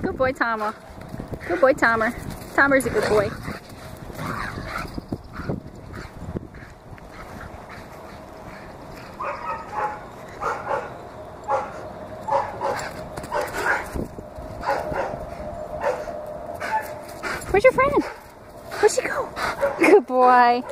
good boy, Tomer. Good boy, Tomer. Tomer's a good boy. Where's your friend? Where'd she go? Good boy.